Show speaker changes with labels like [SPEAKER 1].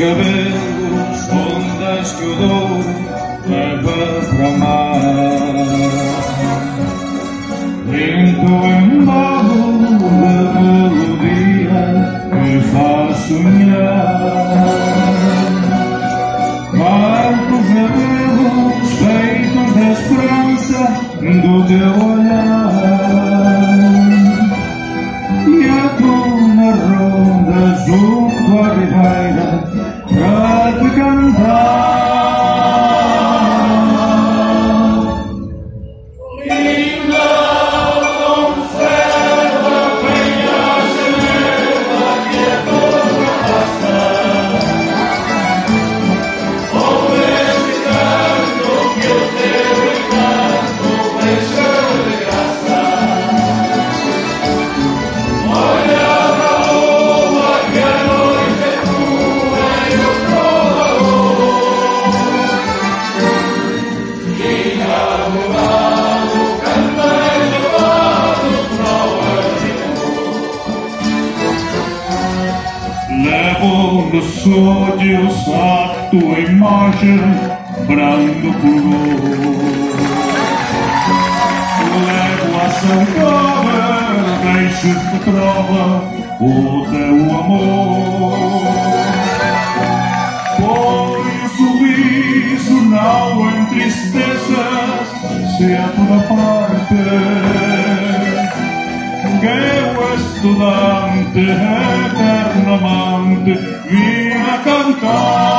[SPEAKER 1] cabelos, ondas que o dou leva para o mar. Lento embalo da melodia que faz sonhar. Quantos adeus feitos da esperança do teu olhar. Levo nos sonhos a tua imagem, brando fulgor. Levo a saudade, deixo de prova o teu amor. Põe o sorriso, não entristeças, se a toda parte. Que o estudante eterno viva a cantar.